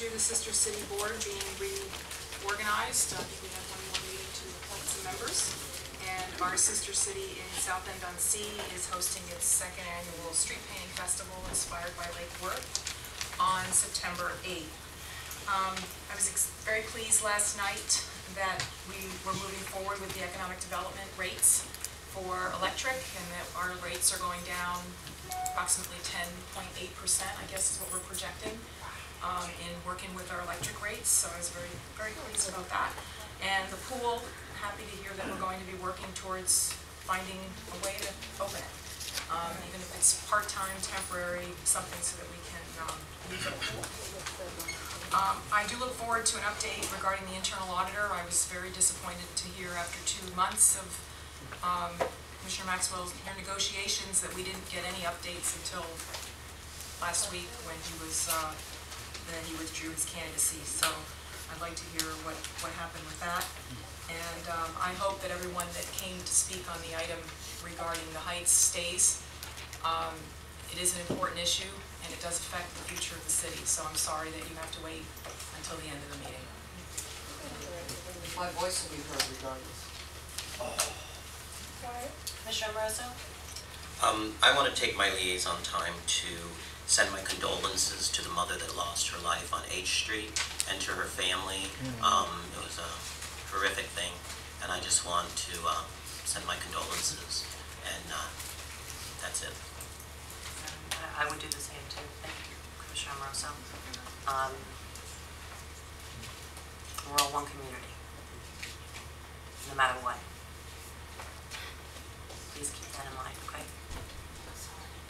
to the Sister City Board being reorganized. I think we have one more meeting to appoint some members. And our sister city in Southend-on-Sea is hosting its second annual street painting festival inspired by Lake Worth on September 8th. Um, I was very pleased last night that we were moving forward with the economic development rates for electric and that our rates are going down approximately 10.8%, I guess is what we're projecting, um, in working with our electric rates, so I was very, very pleased about that. And the pool, happy to hear that we're going to be working towards finding a way to open it. Um, even if it's part-time, temporary, something so that we can, um. Um, I do look forward to an update regarding the internal auditor. I was very disappointed to hear after two months of um, Commissioner Maxwell's negotiations that we didn't get any updates until last week when he was, uh, then he withdrew his candidacy. So I'd like to hear what, what happened with that. And um, I hope that everyone that came to speak on the item regarding the Heights stays. Um, It is an important issue, and it does affect the future of the city, so I'm sorry that you have to wait until the end of the meeting. My voice will be heard regardless. Commissioner Amoroso? Um, I want to take my liaison time to send my condolences to the mother that lost her life on H Street and to her family. Um, it was a horrific thing, and I just want to, uh, send my condolences, and, uh, that's it. I- I would do the same too. Thank you, Commissioner Amoroso. Um, We're all one community, no matter what. Please keep that in mind, okay?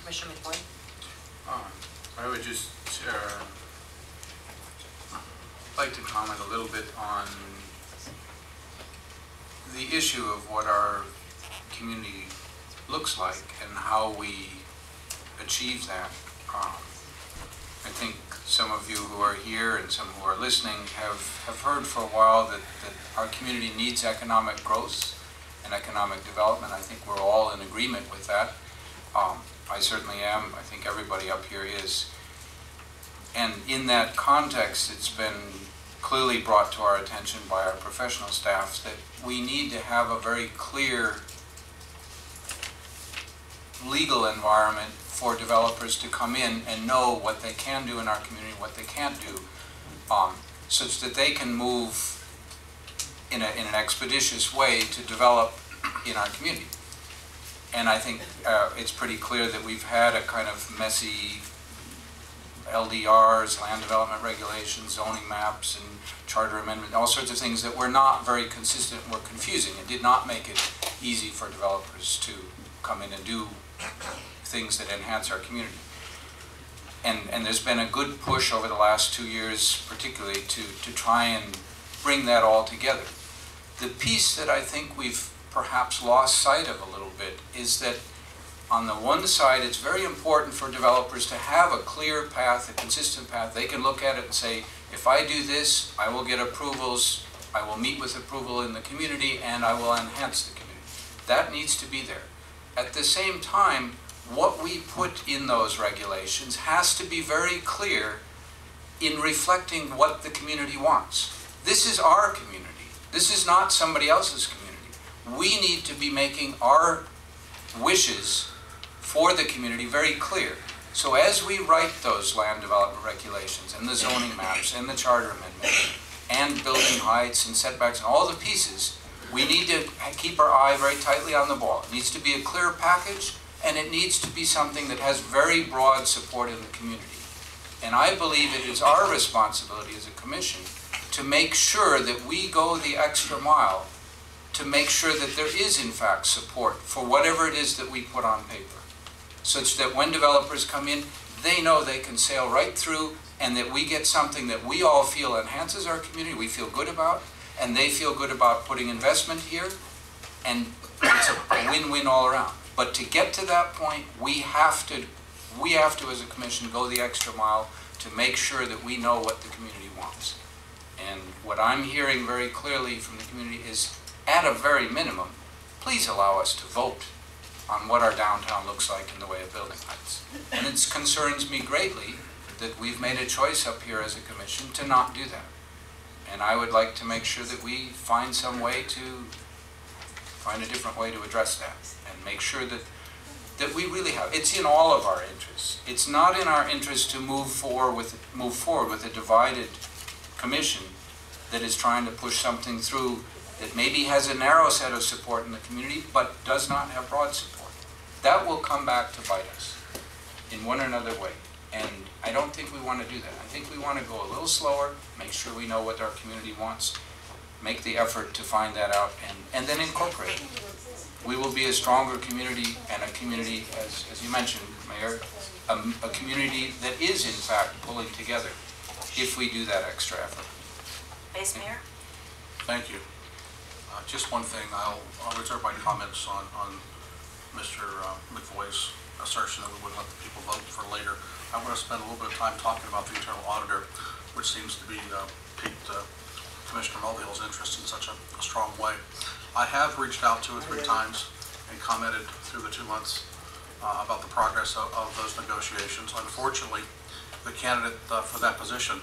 Commissioner McBoyd? Uh, I would just uh, like to comment a little bit on the issue of what our community looks like and how we achieve that. Um, I think some of you who are here and some who are listening have, have heard for a while that, that our community needs economic growth and economic development. I think we're all in agreement with that. Um, I certainly am. I think everybody up here is. And in that context, it's been clearly brought to our attention by our professional staff that we need to have a very clear legal environment for developers to come in and know what they can do in our community, what they can't do, um, such that they can move in, a, in an expeditious way to develop in our community. And I think uh, it's pretty clear that we've had a kind of messy LDRs, land development regulations, zoning maps, and charter amendment, all sorts of things that were not very consistent, were confusing. It did not make it easy for developers to come in and do things that enhance our community. And, and there's been a good push over the last two years particularly to, to try and bring that all together. The piece that I think we've perhaps lost sight of a little bit is that on the one side, it's very important for developers to have a clear path, a consistent path. They can look at it and say, if I do this, I will get approvals, I will meet with approval in the community, and I will enhance the community. That needs to be there. At the same time, what we put in those regulations has to be very clear in reflecting what the community wants. This is our community. This is not somebody else's community. We need to be making our wishes for the community very clear. So as we write those land development regulations and the zoning maps and the charter amendment and building heights and setbacks and all the pieces, we need to keep our eye very tightly on the ball. It needs to be a clear package and it needs to be something that has very broad support in the community. And I believe it is our responsibility as a commission to make sure that we go the extra mile to make sure that there is in fact support for whatever it is that we put on paper. Such that when developers come in, they know they can sail right through and that we get something that we all feel enhances our community, we feel good about, and they feel good about putting investment here, and it's a win-win all around. But to get to that point, we have to, we have to as a commission go the extra mile to make sure that we know what the community wants. And what I'm hearing very clearly from the community is, at a very minimum, please allow us to vote on what our downtown looks like in the way of building heights. And it concerns me greatly that we've made a choice up here as a commission to not do that. And I would like to make sure that we find some way to, find a different way to address that and make sure that, that we really have, it's in all of our interests. It's not in our interest to move forward with, move forward with a divided commission that is trying to push something through that maybe has a narrow set of support in the community, but does not have broad support. That will come back to bite us in one or another way. And I don't think we want to do that. I think we want to go a little slower, make sure we know what our community wants, make the effort to find that out, and, and then incorporate it. We will be a stronger community and a community, as, as you mentioned, Mayor, a, a community that is in fact pulling together if we do that extra effort. Vice Mayor? Thank you. Uh, Just one thing, I'll, I'll reserve my comments on, on Mr. uh, McVoy's assertion that we wouldn't let the people vote for later. I want to spend a little bit of time talking about the internal auditor, which seems to be uh, piqued uh, Commissioner Mulvehill's interest in such a a strong way. I have reached out two or three times and commented through the two months uh, about the progress of, of those negotiations. Unfortunately, the candidate uh, for that position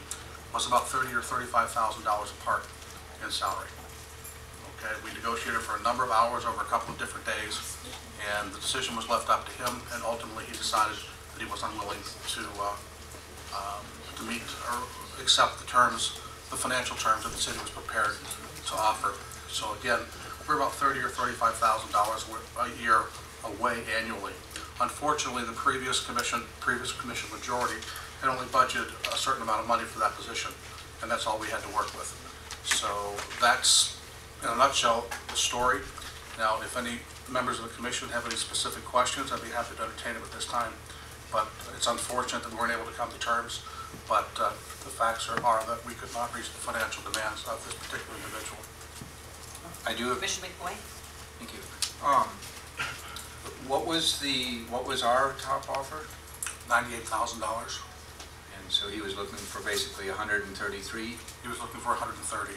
was about thirty or thirty-five thousand dollars apart in salary. Okay, we negotiated for a number of hours over a couple of different days, and the decision was left up to him, and ultimately he decided that he was unwilling to, uh, um, to meet or accept the terms, the financial terms that the city was prepared to offer. So again, we're about thirty or thirty-five thousand dollars a year away annually. Unfortunately, the previous commission, previous commission majority had only budgeted a certain amount of money for that position, and that's all we had to work with. So that's, in a nutshell, the story. Now, if any members of the commission have any specific questions, I'd be happy to entertain them at this time. But it's unfortunate that we weren't able to come to terms, but uh, the facts are are that we could not reach the financial demands of this particular individual. I do, Commissioner McVoy? thank you. Um, what was the, what was our top offer? Ninety-eight thousand dollars. And so he was looking for basically hundred and thirty-three? He was looking for hundred and thirty.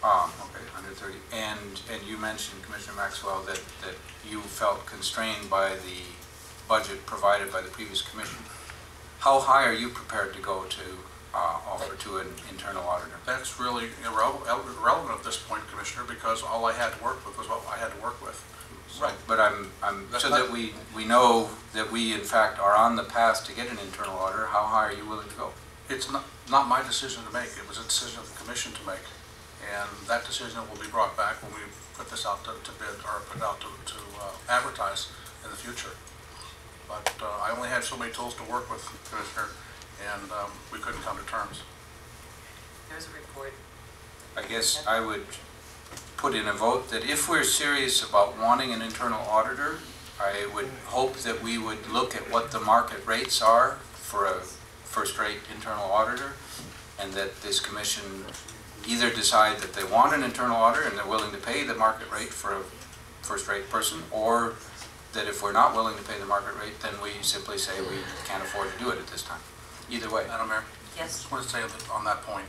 Um, okay, hundred thirty. And, and you mentioned, Commissioner Maxwell, that, that you felt constrained by the budget provided by the previous commission. How high are you prepared to go to, uh, offer to an internal auditor? That's really irrele- irrelevant at this point, Commissioner, because all I had to work with was what I had to work with. Right, but I'm, I'm, so that we, we know that we in fact are on the path to get an internal auditor, how high are you willing to go? It's not, not my decision to make, it was a decision of the commission to make. And that decision will be brought back when we put this out to to bid or put out to, to uh, advertise in the future. But uh, I only had so many tools to work with, Commissioner, and um, we couldn't come to terms. There's a report. I guess I would put in a vote that if we're serious about wanting an internal auditor, I would hope that we would look at what the market rates are for a first-rate internal auditor, and that this commission either decide that they want an internal auditor and they're willing to pay the market rate for a first-rate person, or that if we're not willing to pay the market rate, then we simply say we can't afford to do it at this time. Either way. Madam Mayor? Yes? just want to say that on that point,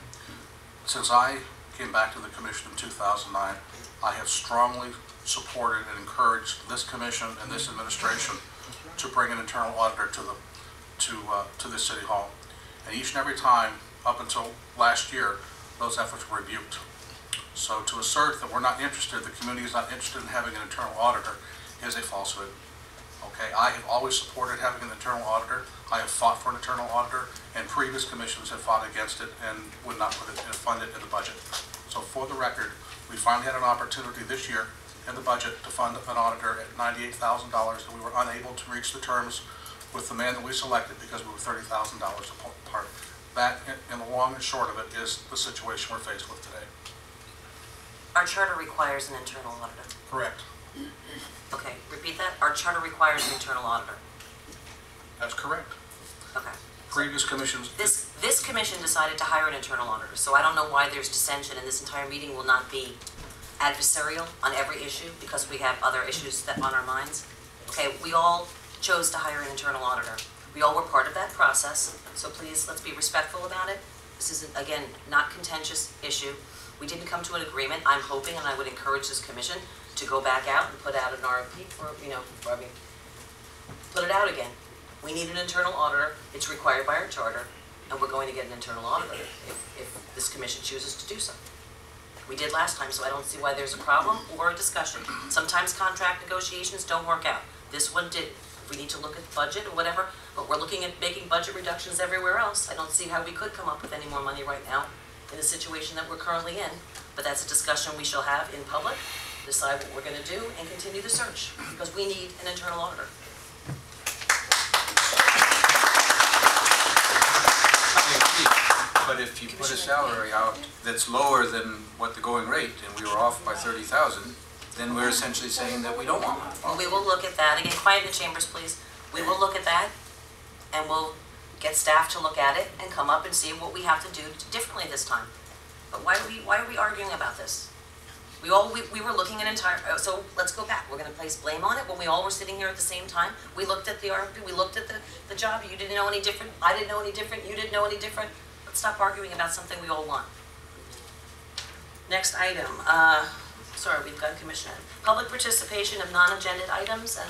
since I came back to the commission in 2009, I have strongly supported and encouraged this commission and this administration to bring an internal auditor to the, to, uh, to this city hall. And each and every time, up until last year, those efforts were rebuked. So to assert that we're not interested, the community is not interested in having an internal auditor is a falsehood. Okay, I have always supported having an internal auditor. I have fought for an internal auditor, and previous commissions have fought against it and would not put it, fund it in the budget. So for the record, we finally had an opportunity this year in the budget to fund an auditor at ninety-eight thousand dollars, and we were unable to reach the terms with the man that we selected because we were thirty thousand dollars apart. That, in- the long and short of it, is the situation we're faced with today. Our charter requires an internal auditor. Correct. Okay, repeat that. Our charter requires an internal auditor. That's correct. Okay. Previous commissions. This, this commission decided to hire an internal auditor, so I don't know why there's dissension, and this entire meeting will not be adversarial on every issue, because we have other issues that on our minds. Okay, we all chose to hire an internal auditor. We all were part of that process, so please, let's be respectful about it. This is, again, not contentious issue. We didn't come to an agreement. I'm hoping, and I would encourage this commission to go back out and put out an RFP for, you know, for, I mean, put it out again. We need an internal auditor. It's required by our charter. and we're going to get an internal auditor if, if this commission chooses to do so. We did last time, so I don't see why there's a problem or a discussion. Sometimes contract negotiations don't work out. This one did. We need to look at the budget or whatever, but we're looking at making budget reductions everywhere else. I don't see how we could come up with any more money right now in the situation that we're currently in. But that's a discussion we shall have in public, decide what we're gonna do, and continue the search, because we need an internal auditor. But if you put a salary out that's lower than what the going rate, and we were off by thirty thousand, then we're essentially saying that we don't want one. We will look at that, again, quiet the chambers, please. We will look at that, and we'll get staff to look at it and come up and see what we have to do differently this time. But why are we, why are we arguing about this? We all, we, we were looking at entire, uh, so let's go back, we're gonna place blame on it, when we all were sitting here at the same time, we looked at the RFP, we looked at the, the job, you didn't know any different, I didn't know any different, you didn't know any different. Let's stop arguing about something we all want. Next item, uh, sorry, we've got Commissioner, public participation of non-agenda items and